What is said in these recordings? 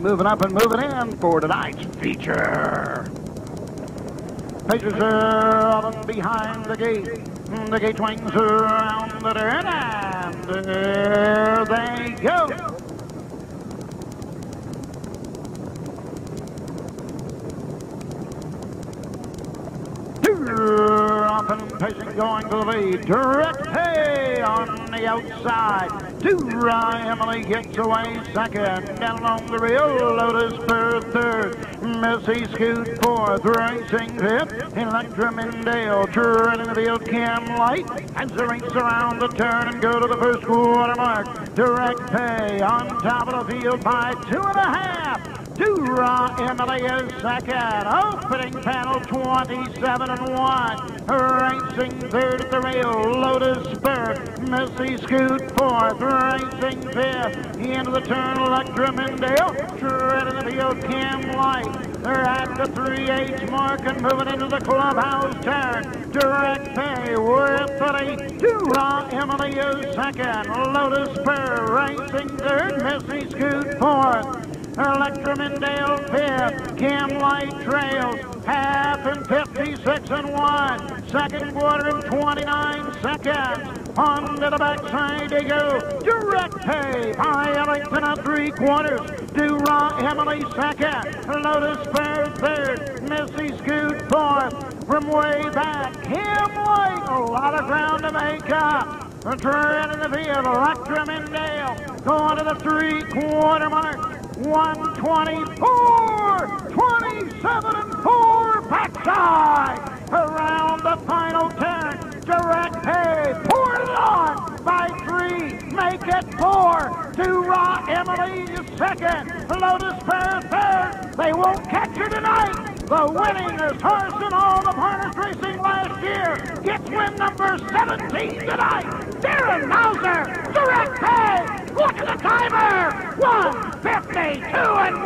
Moving up and moving in for tonight's feature. Pages are up behind the gate. The gate swings around the turn, and there they go. Up and pacing going to the lead. Direct pay on the outside. Two Emily gets away second. Down along the rail, Lotus for third. Missy Scoot fourth. Racing fifth. Electra Mindale turning the field. Cam Light as they race around the turn and go to the first quarter mark. Direct pay on top of the field by two and a half. Dura Emily is second. Opening panel 27 and 1. Racing third at the rail. Lotus Spur. Missy Scoot fourth. Racing fifth. Into the turn. Electra Mindale. Treading the field. Cam Light. They're at the 3-8 mark and moving into the clubhouse turn. Direct pay with the Dura Emily is second. Lotus Spur racing third. Missy Scoot fourth. Electra Mindale fifth. Cam Light trails. Half and 56 and 1. Second quarter and 29 seconds. On to the backside they go. Direct pay by Ellington at three quarters. Dura Emily second. Lotus Spur third. Missy Scoot fourth. From way back, Cam Light. A lot of ground to make up. A turn in the field. Electra Mindale going to the three quarter mark. 124, 27 and 4 backside around the final turn. Direct pay, pour it on by three, make it four. Dura Emily second, Lotus Fair third. They won't catch her tonight. The winningest horse in all of harness racing last year gets win number 17 tonight. Darin Mouser, direct pay. Look at the timer. 152 and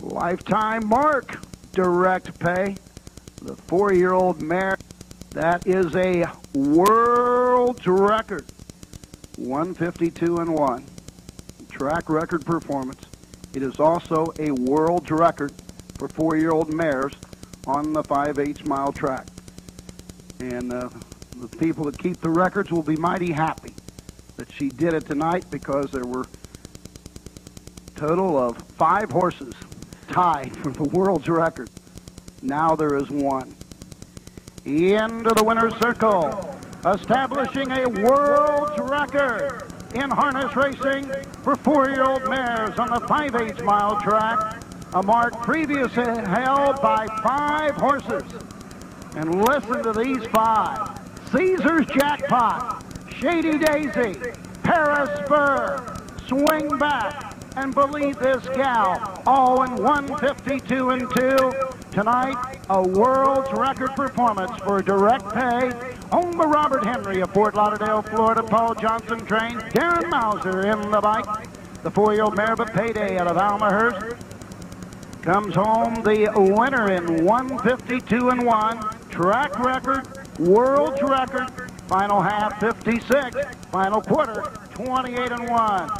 1. Lifetime mark, direct pay. The four-year-old mare. That is a world record. 152 and 1. Track record performance. It is also a world record for four-year-old mares on the 5/8 mile track. And uh, the people that keep the records will be mighty happy that she did it tonight because there were total of five horses tied for the world's record. Now there is one. Into the winner's circle, establishing a world's record in harness racing for four-year-old mares on the 5/8 mile track, a mark previously held by five horses. And listen to these five. Caesar's Jackpot, Shady Daisy, Paris Burr, Swing Back, and Believe This Gal, all in 152 and 2. Tonight, a world's record performance for direct pay Owned by Robert Henry of Fort Lauderdale, Florida. Paul Johnson trained. Darin Mouser in the bike. The four-year-old mare, but payday out of Almahurst. Comes home the winner in 152 and 1. Track record, world's record. Final half 56. Final quarter 28 and 1.